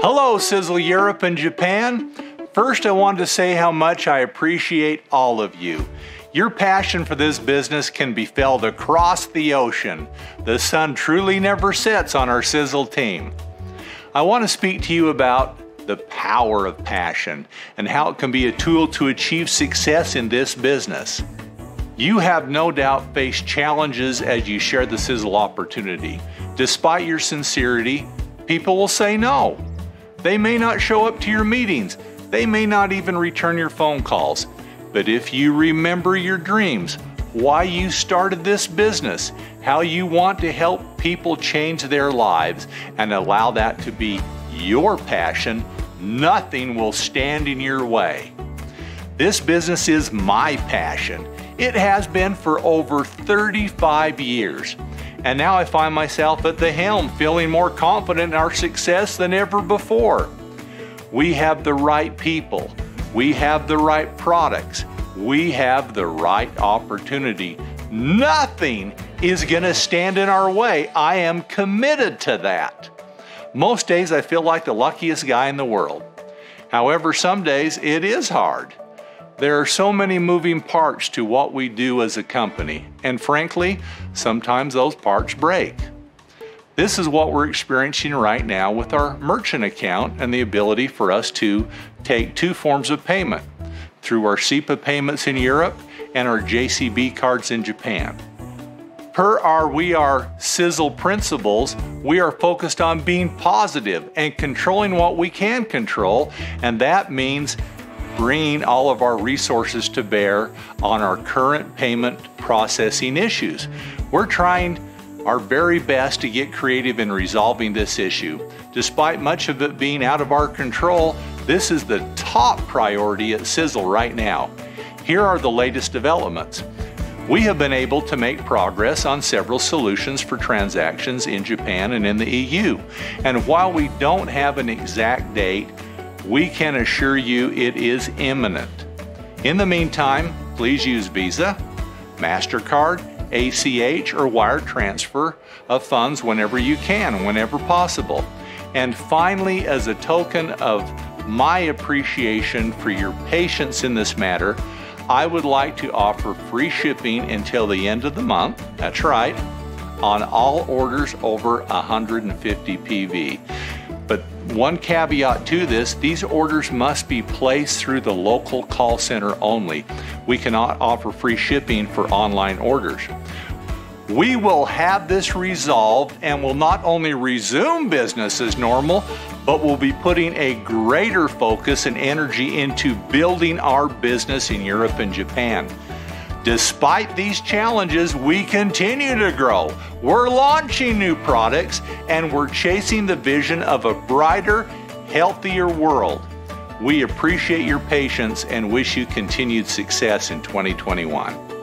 Hello, Sisel Europe and Japan. First, I wanted to say how much I appreciate all of you. Your passion for this business can be felt across the ocean. The sun truly never sets on our Sisel team. I want to speak to you about the power of passion and how it can be a tool to achieve success in this business. You have no doubt faced challenges as you share the Sisel opportunity. Despite your sincerity, people will say no. They may not show up to your meetings. They may not even return your phone calls. But if you remember your dreams, why you started this business, how you want to help people change their lives, and allow that to be your passion, nothing will stand in your way. This business is my passion. It has been for over 35 years. And now I find myself at the helm, feeling more confident in our success than ever before. We have the right people, we have the right products, we have the right opportunity. Nothing is going to stand in our way. I am committed to that. Most days I feel like the luckiest guy in the world. However, some days it is hard. There are so many moving parts to what we do as a company, and frankly, sometimes those parts break. This is what we're experiencing right now with our merchant account and the ability for us to take two forms of payment through our SEPA payments in Europe and our JCB cards in Japan. Per our We Are Sisel principles, we are focused on being positive and controlling what we can control, and that means bringing all of our resources to bear on our current payment processing issues. We're trying our very best to get creative in resolving this issue. Despite much of it being out of our control, this is the top priority at Sisel right now. Here are the latest developments. We have been able to make progress on several solutions for transactions in Japan and in the EU. And while we don't have an exact date, we can assure you it is imminent. In the meantime, please use Visa, MasterCard, ACH, or wire transfer of funds whenever you can, whenever possible. And finally, as a token of my appreciation for your patience in this matter, I would like to offer free shipping until the end of the month. That's right, on all orders over 150 PV. But one caveat to this, these orders must be placed through the local call center only. We cannot offer free shipping for online orders. We will have this resolved and will not only resume business as normal, but will be putting a greater focus and energy into building our business in Europe and Japan. Despite these challenges, we continue to grow. We're launching new products and we're chasing the vision of a brighter, healthier world. We appreciate your patience and wish you continued success in 2021.